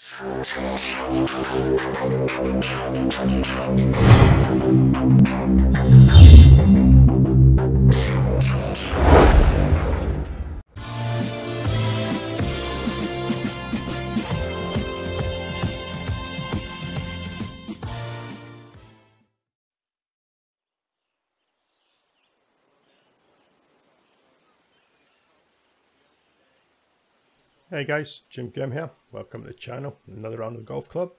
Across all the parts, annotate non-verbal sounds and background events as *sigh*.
Thank you. Hey guys, Jim Gem here. Welcome to the channel. Another round of the golf club.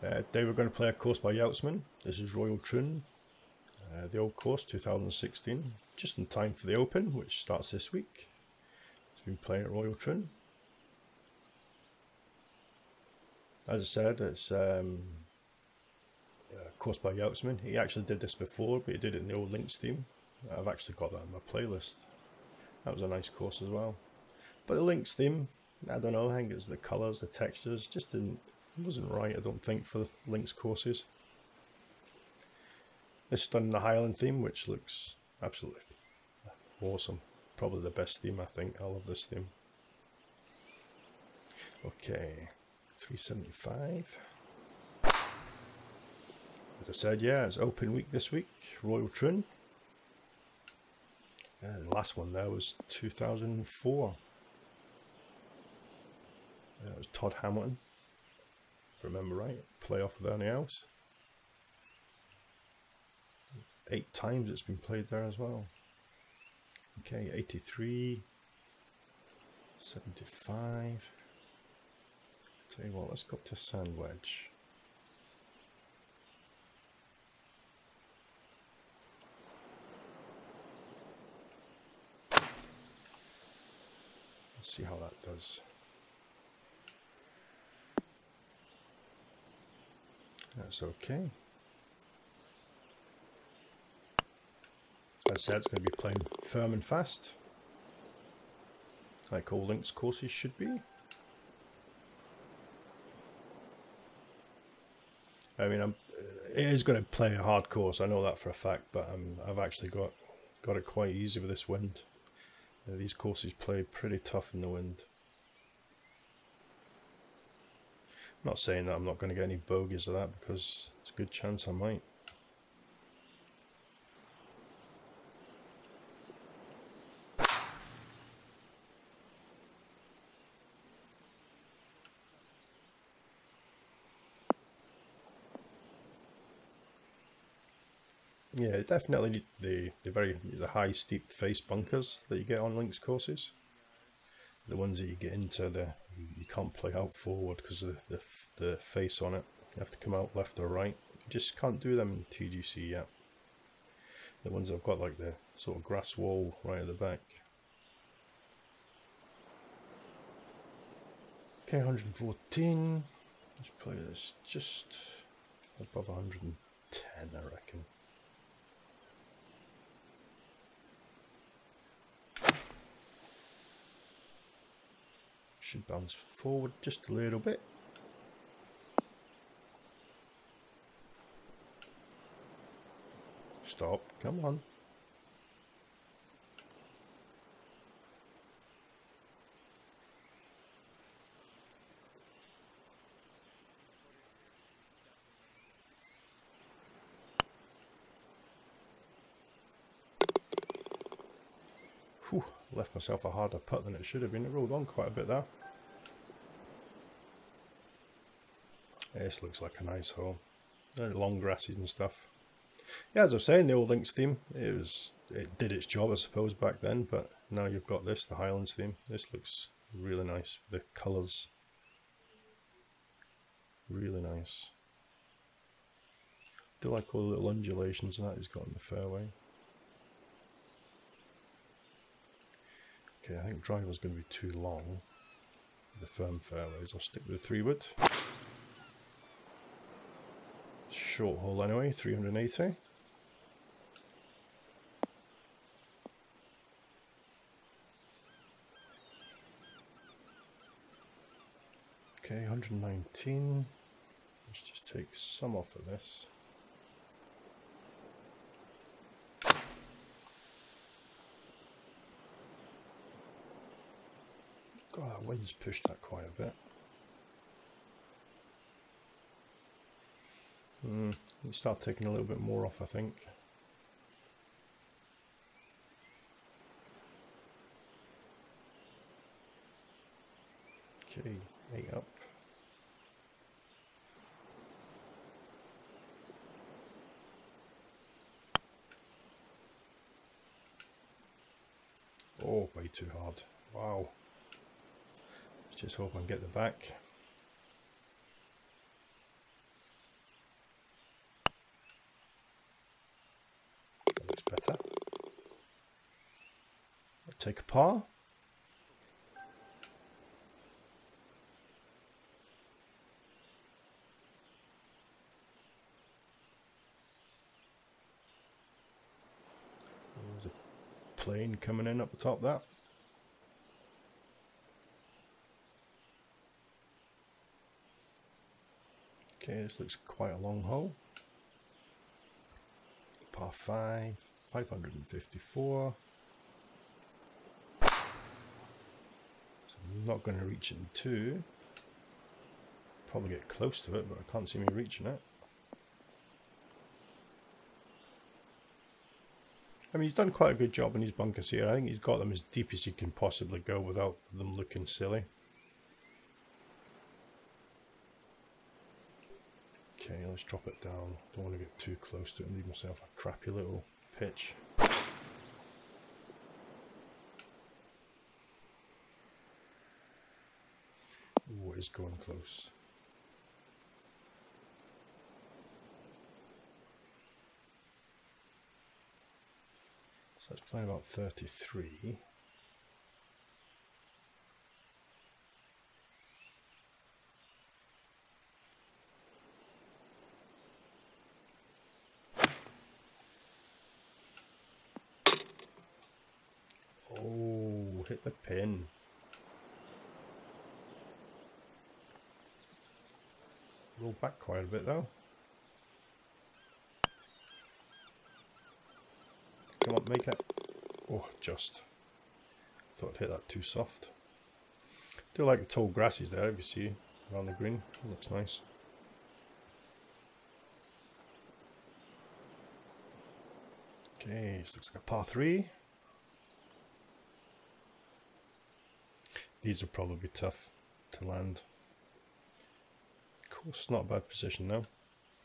Uh, today we're going to play a course by Yeltzman. This is Royal Troon, uh, the old course 2016. Just in time for the Open, which starts this week. He's been playing at Royal Troon. As I said, it's um, a course by Yeltzman. He actually did this before, but he did it in the old Links theme. I've actually got that on my playlist. That was a nice course as well. But the Links theme, I don't know, I think it's the colours, the textures, just didn't, wasn't right, I don't think, for the Links courses. It's done the Highland theme, which looks absolutely awesome. Probably the best theme, I think. I love this theme. Okay, 375. As I said, yeah, it's open week this week, Royal Troon. Yeah, the last one there was 2004. That was Todd Hamilton, remember right, playoff with Ernie Els. Eight times it's been played there as well. Okay, 83, 75. Tell you what, let's go up to Sand Wedge. Let's see how that does. That's okay. As I said, it's going to be playing firm and fast. Like all Links courses should be. I mean, I'm, it is going to play a hard course, I know that for a fact, but um, I've actually got, got it quite easy with this wind. You know, these courses play pretty tough in the wind. I'm not saying that I'm not going to get any bogeys of that because it's a good chance I might. Yeah, definitely the the very the high steep face bunkers that you get on links courses. The ones that you get into the you can't play out forward because of the the face on it. You have to come out left or right. You just can't do them in TGC yet. The ones I've got like the sort of grass wall right at the back. Okay, 114. Let's play this just above 110, I reckon. Should bounce forward just a little bit. Stop. Come on. Whew, left myself a harder putt than it should have been. It rolled on quite a bit there. This looks like a nice hole. Uh, long grasses and stuff. Yeah, as I was saying, the old Links theme, it was it did its job, I suppose, back then. But now you've got this, the Highlands theme. This looks really nice. The colours, really nice. do like all the little undulations and that he's got in the fairway. Okay, I think driver's going to be too long. The firm fairways. I'll stick with the three wood. Short haul anyway, 380. Okay, 119. Let's just take some off of this. God, that wind's pushed that quite a bit. Mm, you start taking a little bit more off, I think. Okay, eight up. Oh, way too hard. Wow. Let's just hope I can get the back. That looks better. I'll There's a plane coming in up the top there. Okay, this looks quite a long hole. Par 5, 554. So I'm not going to reach it in 2. Probably get close to it, but I can't see me reaching it. I mean, he's done quite a good job in his bunkers here. I think he's got them as deep as he can possibly go without them looking silly. Okay, let's drop it down. Don't want to get too close to it and leave myself a crappy little pitch. Ooh, it is going close. let's play about 33. Oh, hit the pin. Roll back quite a bit though. Come on, make it. Oh, just. Thought I'd hit that too soft. Do like the tall grasses there, if you see, around the green. Looks nice. Okay, this looks like a par 3. These will probably tough to land. Course, not a bad position now.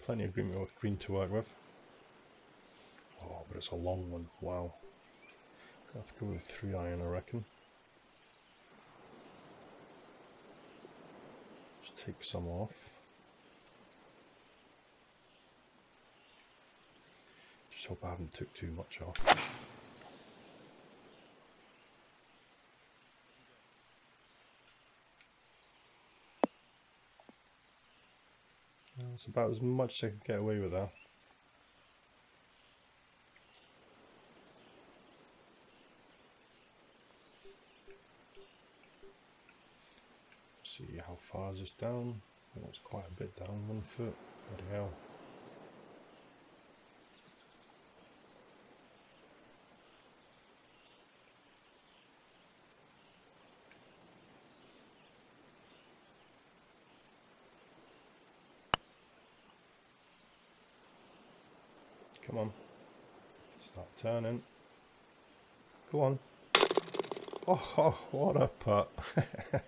Plenty of green, oh, green to work with. Oh, but it's a long one. Wow. Gonna have to go with three iron, I reckon. Just take some off. Just hope I haven't took too much off. That's about as much as I can get away with that. see how far is this down. It's quite a bit down, one foot. Bloody hell. Come on. Start turning. Go on. Oh, *laughs* oh what a putt. *laughs*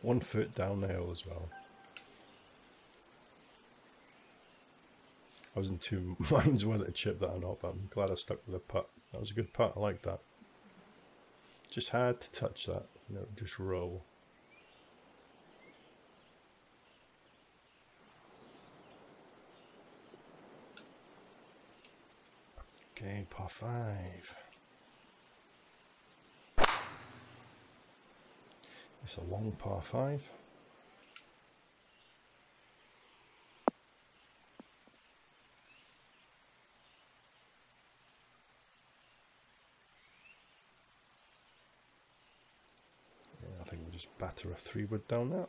one foot down the hill as well. I was in two *laughs* minds whether to chip that or not, but I'm glad I stuck with the putt. That was a good putt, I like that. Just had to touch that, you know, just roll. Okay, par five. It's a long par 5. Yeah, I think we'll just batter a 3 wood down that.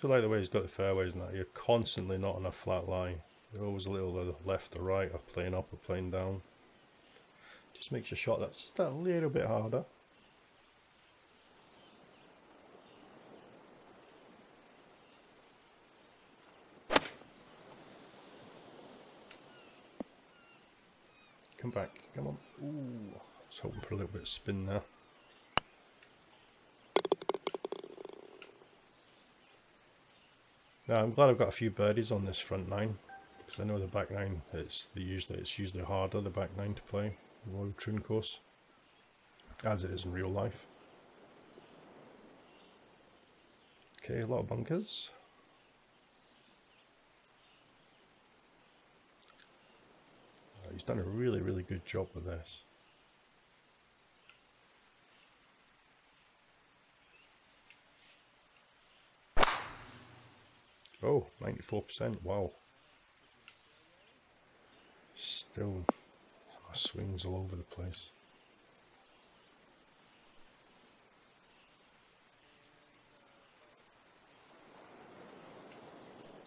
Do like the way he's got the fairways and that. You're constantly not on a flat line. You're always a little left or right, or playing up or playing down. Just makes your shot that's just a little bit harder. Come back, come on. Ooh, I was hoping for a little bit of spin there. Now I'm glad I've got a few birdies on this front nine because I know the back nine it's the usually it's usually harder the back nine to play Royal Troon course as it is in real life. Okay, a lot of bunkers. Uh, he's done a really, really good job with this. Oh, 94%, wow. Still, my swings all over the place.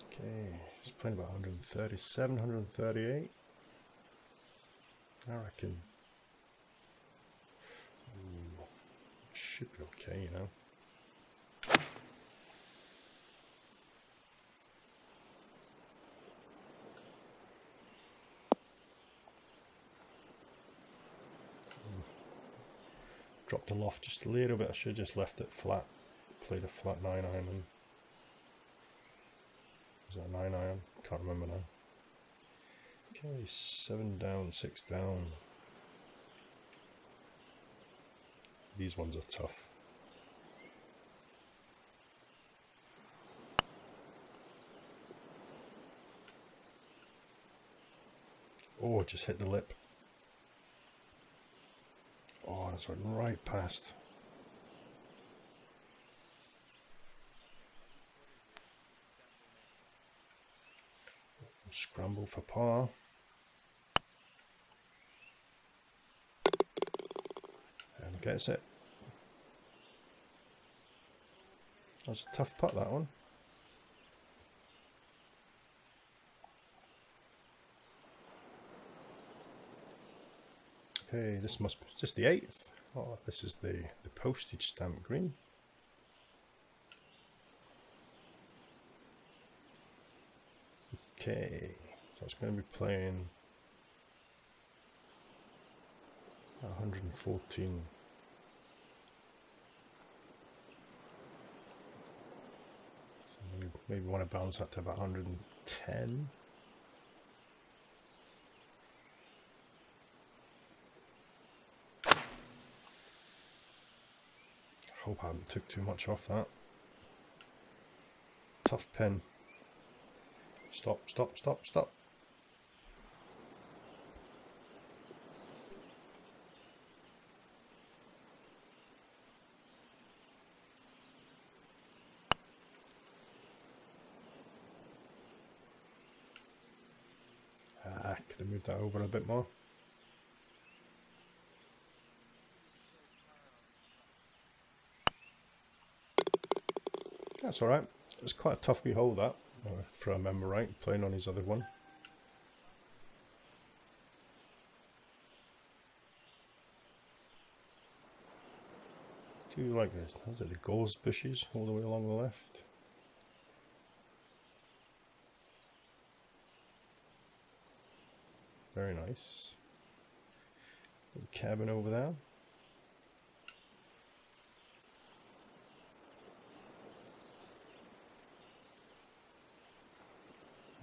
Okay, he's playing about 137, 138. I reckon Ooh, should be okay, you know. Dropped the loft just a little bit. I should have just left it flat. Played a flat 9 iron. Was that 9 iron? Can't remember now. Okay, seven down, six down. These ones are tough. Oh, just hit the lip. Went right past. Scramble for par. And gets it. That's a tough putt, that one. Okay, this must be just the eighth. Oh, this is the, the postage stamp green. Okay, so it's going to be playing 114 maybe want to bounce that to about 110. Hope I haven't took too much off that. Tough pen. Stop, stop, stop, stop. Ah, that over a bit more. That's alright. It's quite a tough wee hole that, uh, if I remember right, playing on his other one. Do you like this? Those are the gorse bushes all the way along the left? Very nice. Little cabin over there.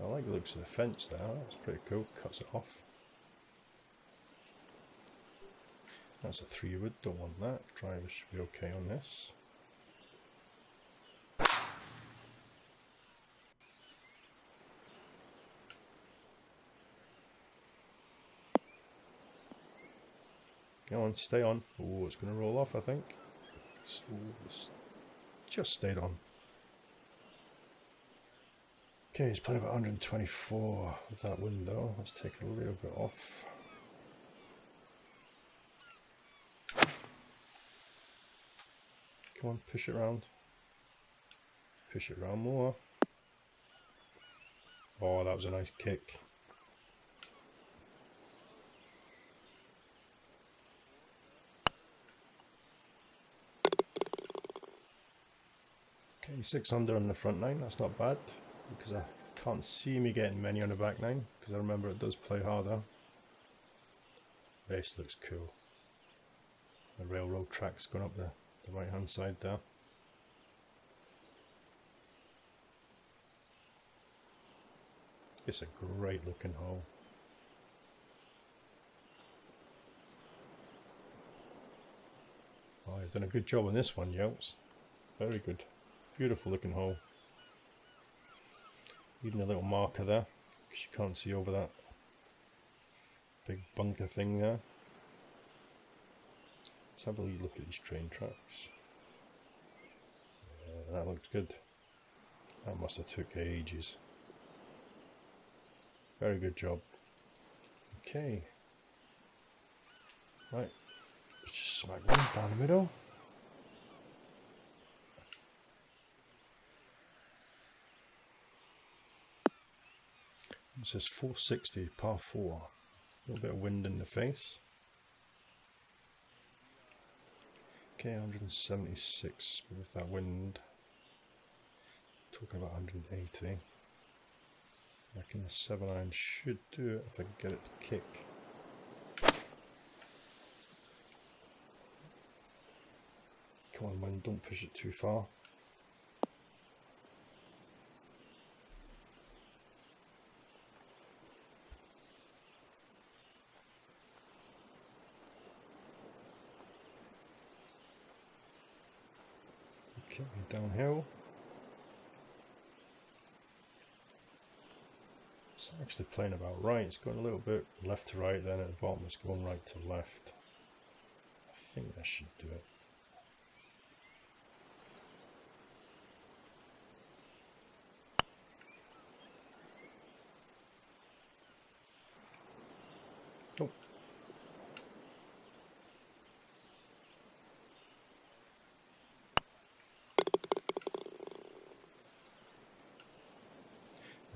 I like the looks of the fence there, that's pretty cool, cuts it off. That's a three wood, don't want that, driver should be okay on this. Go on, stay on. Oh, it's going to roll off, I think. Oh, just stayed on. Okay, he's playing about 124 with that window. Let's take a little bit off. Come on, push it around. Push it around more. Oh, that was a nice kick. Okay, 600 on the front nine, that's not bad, because I can't see me getting many on the back nine, because I remember it does play harder. This looks cool. The railroad tracks going up the, the right hand side there. It's a great looking hole. Oh, you've done a good job on this one, Yelps. Very good. Beautiful looking hole. Even a little marker there, because you can't see over that big bunker thing there. Let's have a look at these train tracks. Yeah, that looks good. That must have took ages. Very good job. Okay. Right. Let's just smack one down the middle. It says 460 par 4. A little bit of wind in the face. Okay, 176 with that wind. Talking about 180. I reckon the 7 iron should do it if I can get it to kick. Come on, man, don't push it too far. downhill. It's actually playing about right. It's going a little bit left to right, then at the bottom it's going right to left. I think that should do it.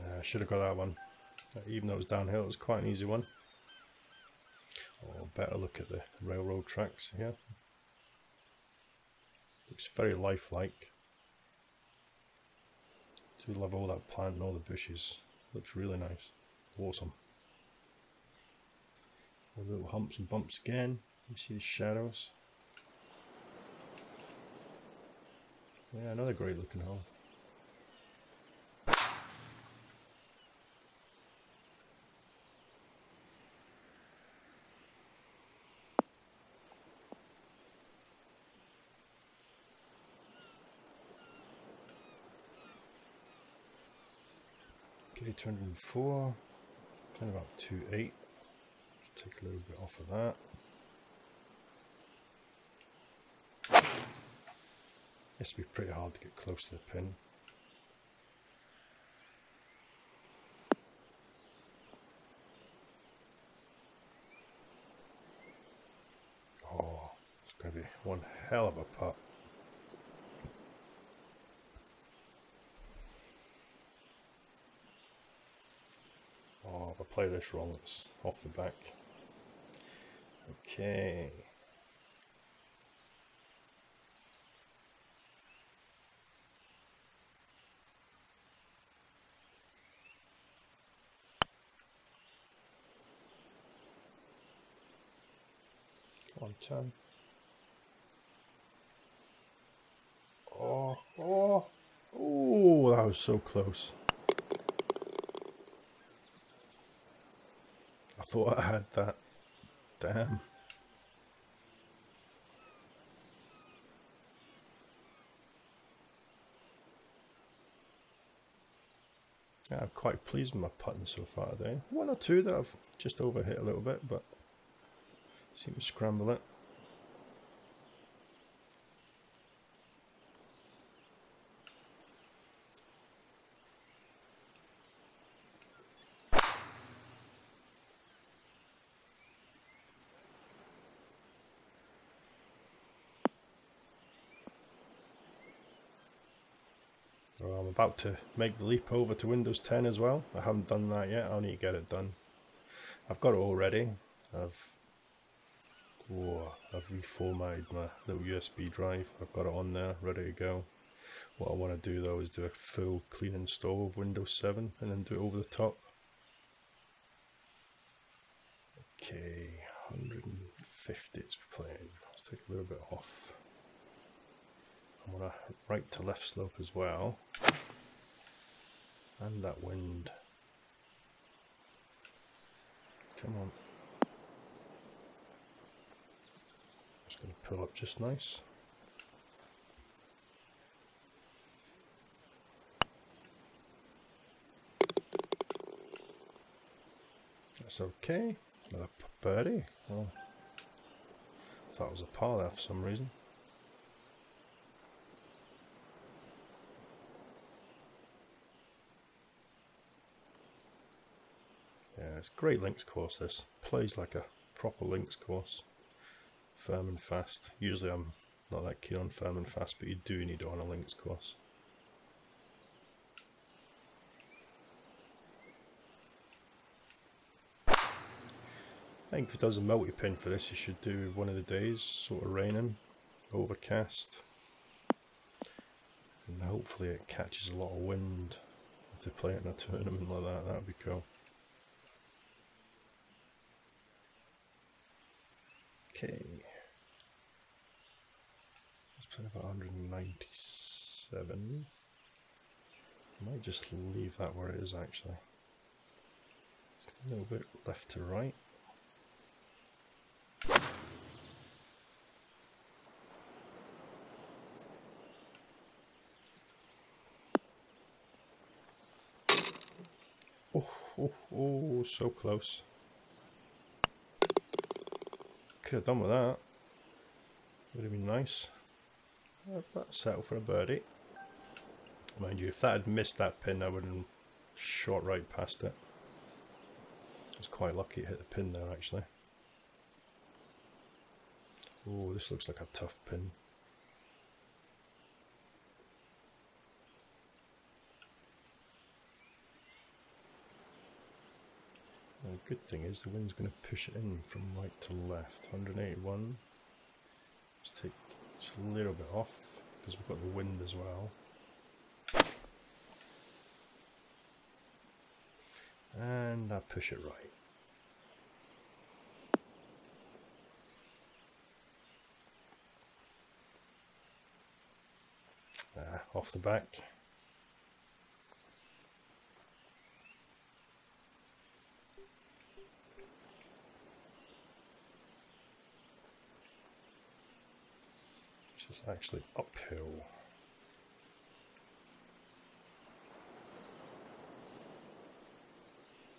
i uh, should have got that one. Uh, even though it was downhill, it was quite an easy one. Oh, better look at the railroad tracks here. Looks very lifelike. Do love all that plant and all the bushes. Looks really nice. Awesome. Little humps and bumps again. You see the shadows. Yeah, another great looking hole. Okay, 204, kind of about 2.8. Take a little bit off of that. This will be pretty hard to get close to the pin. Oh, it's going to be one hell of a putt. Play this wrong, it's off the back. Okay. Come on, turn. Oh, oh, oh, that was so close. Thought I had that. Damn. Yeah, I'm quite pleased with my putting so far today. One or two that I've just overhit a little bit, but seem to scramble it. About to make the leap over to Windows 10 as well. I haven't done that yet. I'll need to get it done. I've got it already. I've oh, I've reformatted my little USB drive. I've got it on there, ready to go. What I want to do though is do a full clean install of Windows 7 and then do it over the top. Okay, 150 it's playing. Let's take a little bit off. A right to left slope as well. And that wind. Come on. Just going to pull up just nice. That's okay. Another birdie. Thought it was a par there for some reason. it's great links course this. Plays like a proper links course. Firm and fast. Usually I'm not that keen on firm and fast, but you do need it on a links course. I think if it does a multi-pin for this, you should do one of the days, sort of raining, overcast, and hopefully it catches a lot of wind if they play it in a *laughs* tournament like that, that would be cool. Okay. Let's play about 197. I might just leave that where it is actually. A little bit left to right. Oh, oh, oh, so close could have done with that. Would have been nice. That settle for a birdie. Mind you, if that had missed that pin, I would have shot right past it. I was quite lucky it hit the pin there, actually. Oh, this looks like a tough pin. Good thing is the wind's going to push it in from right to left. 181. Let's take just a little bit off because we've got the wind as well. And I push it right. Ah, off the back. Actually uphill.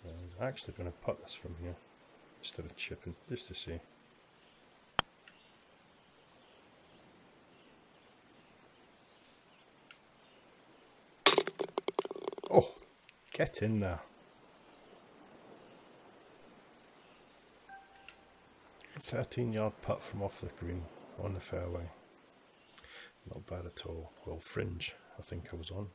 I'm actually going to put this from here instead of chipping, just to see. Oh, get in there. 13 yard putt from off the green on the fairway. Not bad at all. Well, fringe, I think I was on.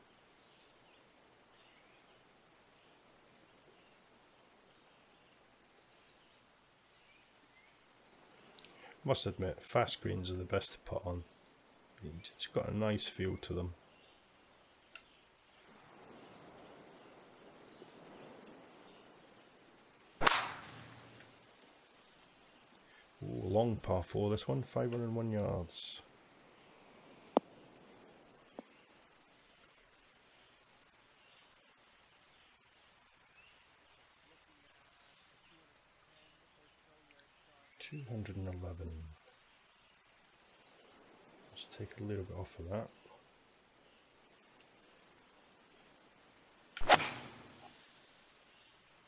Must admit, fast greens are the best to put on. It's got a nice feel to them. Ooh, long par 4 this one, 501 yards. Two hundred and eleven. Let's take a little bit off of that.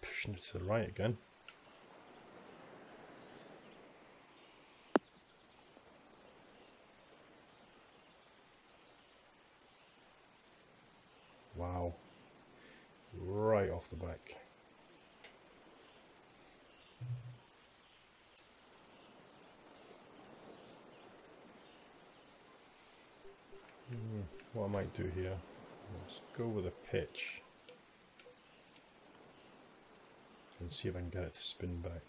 Pushing it to the right again. Wow. Right off the back. what I might do here is go with a pitch and see if I can get it to spin back.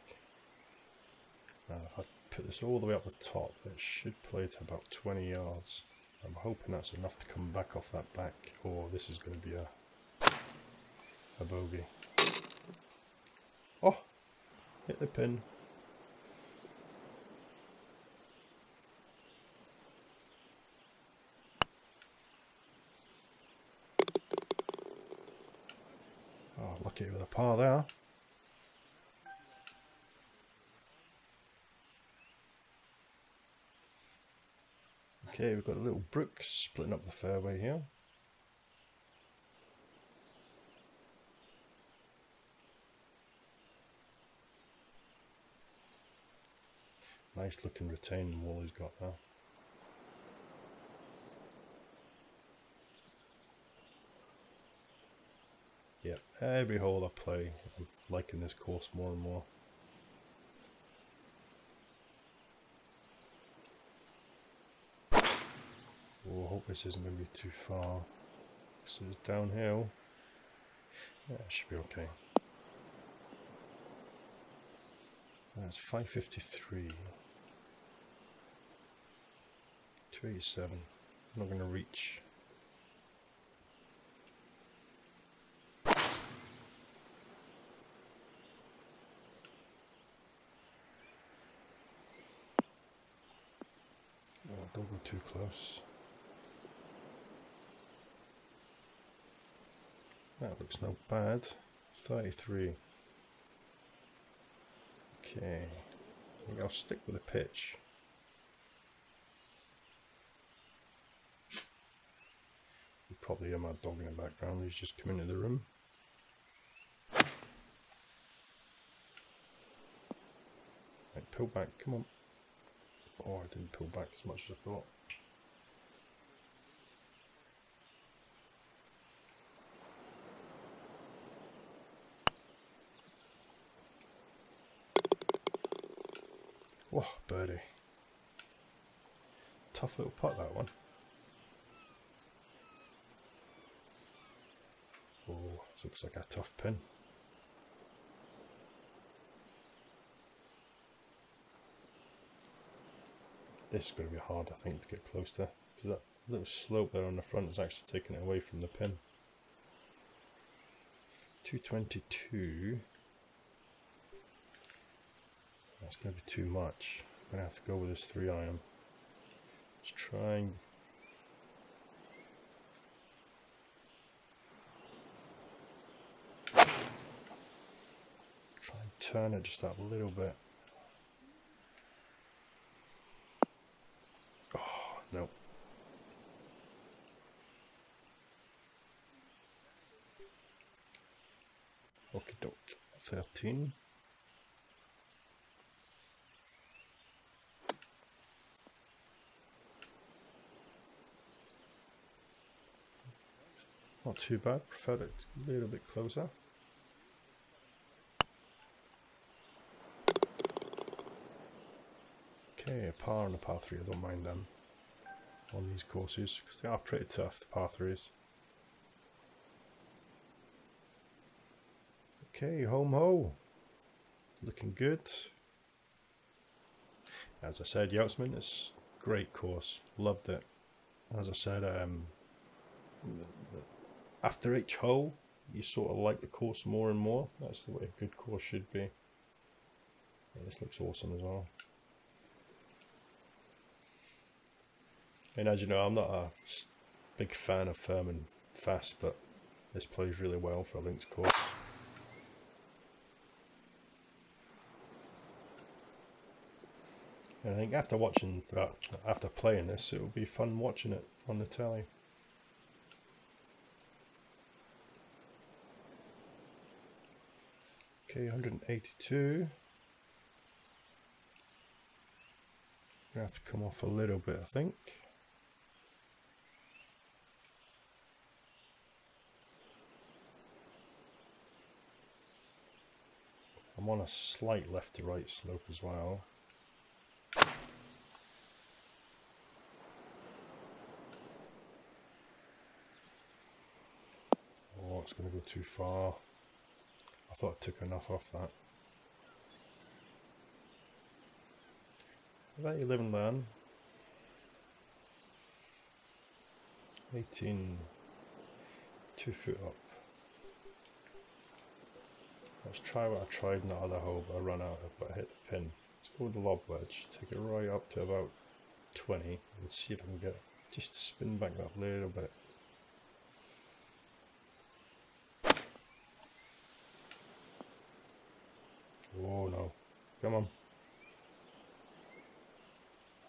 Uh, if I put this all the way up the top, it should play to about 20 yards. I'm hoping that's enough to come back off that back, or this is going to be a, a bogey. Oh! Hit the pin. Oh, with a par there. Okay, we've got a little brook splitting up the fairway here. Nice looking retaining wall he's got there. Every hole I play, I'm liking this course more and more. Oh, I hope this isn't going to be too far. This is downhill. Yeah, it should be okay. That's 553. 287. I'm not going to reach. Oh, don't go too close. That looks not bad. 33. Okay. I think I'll stick with the pitch. You probably hear my dog in the background. He's just come into the room. Right, pull back. Come on. Oh, I didn't pull back as much as I thought. Oh, birdie. Tough little putt, that one. Oh, looks like a tough pin. This is going to be hard, I think, to get close to. Because that little slope there on the front is actually taking it away from the pin. 222. That's going to be too much. I'm going to have to go with this 3 iron. Let's try and try and turn it just up a little bit. Oh, no. Okay, doke. 13. Not too bad, prefer it a little bit closer. Okay, a par and a par 3, I don't mind them on these courses because they are pretty tough, the par 3s. Okay, home ho. Looking good. As I said, Yeltzman is great course. Loved it. As I said, um, after each hole, you sort of like the course more and more. That's the way a good course should be. Yeah, this looks awesome as well. And as you know, I'm not a big fan of firm and fast, but this plays really well for a links course. And I think after watching, after playing this, it will be fun watching it on the telly. Okay, 182. Gonna have to come off a little bit, I think. I'm on a slight left to right slope as well. Oh, going to go too far. I thought I took enough off that. About 11 then. 18, two foot up. Let's try what I tried in the other hole, but I ran out of, but I hit the pin. With the lob wedge, take it right up to about 20 and see if I can get just to spin back that little bit. Oh no, come on.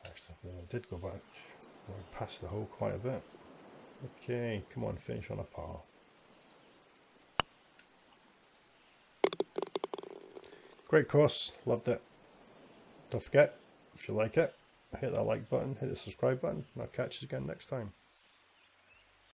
Actually, I did go back. Passed the hole quite a bit. Okay, come on, finish on a par. Great course, loved it. Don't forget, if you like it, hit that like button, hit the subscribe button, and I'll catch you again next time.